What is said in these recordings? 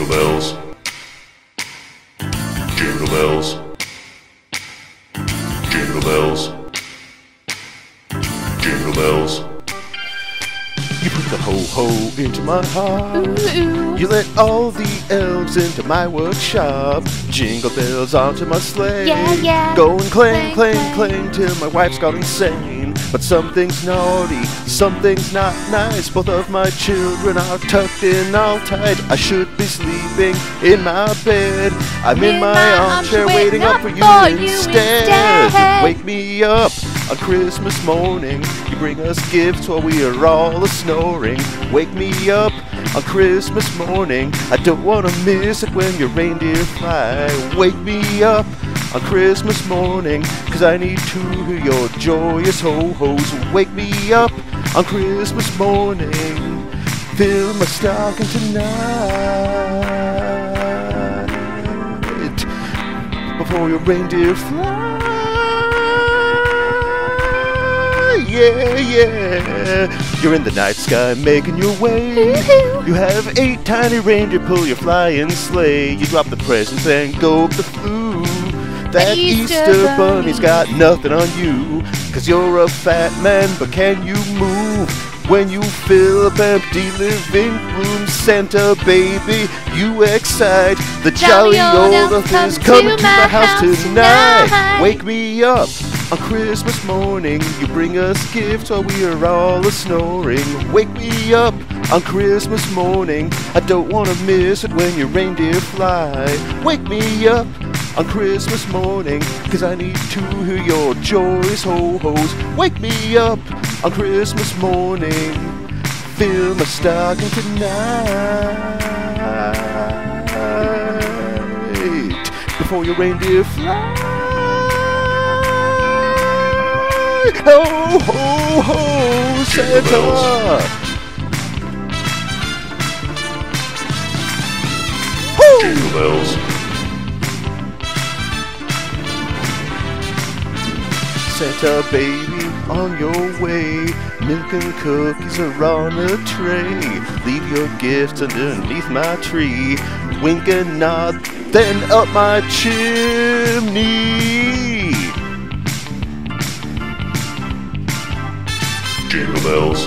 Jingle bells. Jingle bells. Jingle bells. Jingle bells. You put the ho ho into my heart. Ooh, You let all the elves into my workshop. Jingle bells onto my sleigh. Yeah, yeah. Going clang, Clang, clang, clang. clang till my wife's gone insane. But something's naughty, something's not nice. Both of my children are tucked in all tight. I should be sleeping in my bed. I'm in, my, armchair waiting up for you instead. instead. Wake me up on Christmas morning. You bring us gifts while we are all a snoring. Wake me up on Christmas morning. I don't want to miss it when your reindeer fly. Wake me up on Christmas morning, cause I need to hear your joyous ho hos. Wake me up on Christmas morning. Fill my stocking tonight before your reindeer fly. Yeah, yeah. You're in the night sky making your way. You have eight tiny reindeer pull your flying sleigh. You drop the presents and go up the flue. That Easter Easter, bunny's bunny. got nothing on you. Cause you're a fat man, but can you move? When you fill up empty living rooms, Santa baby, you excite the jolly, Jolly old elf is coming to my house tonight. tonight. Wake me up on Christmas morning. You bring us gifts while we are all a snoring. Wake me up on Christmas morning. I don't wanna miss it when your reindeer fly. Wake me up on Christmas morning, cause I need to hear your joyous ho hos. Wake me up on Christmas morning. Fill my stocking tonight before your reindeer fly. Ho ho ho, Santa! Jingle bells. Santa baby, on your way. Milk and cookies are on a tray. Leave your gifts underneath my tree. Wink and nod, then up my chimney. Jingle bells.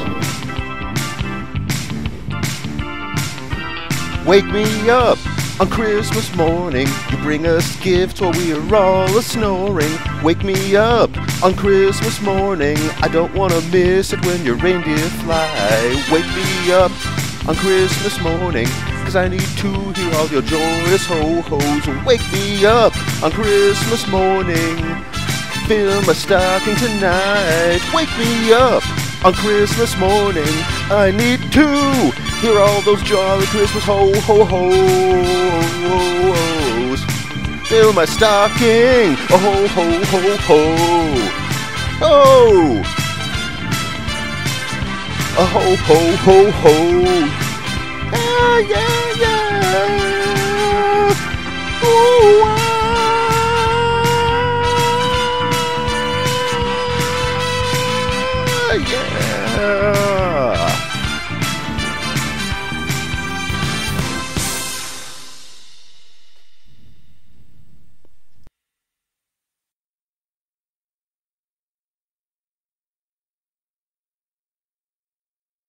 Wake me up on Christmas morning. You bring us gifts while we are all a snoring. Wake me up on Christmas morning. I don't wanna miss it when your reindeer fly. Wake me up on Christmas morning. Cause I need to hear all your joyous ho hos. Wake me up on Christmas morning. Fill my stocking tonight. Wake me up on Christmas morning. I need to hear all those jolly Christmas ho ho ho's. Fill my stocking, Oh ho ho ho ho. Oh! A ho ho ho ho. Ah, yeah, yeah. Ooh, ah. Yeah.